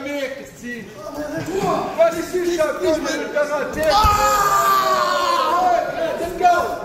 Merci. Voici. Let's go.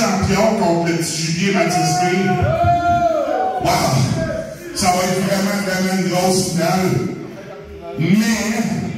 champion contre le Julien Matisserie. Wow! Ça va être vraiment, vraiment une grosse finale. Mais,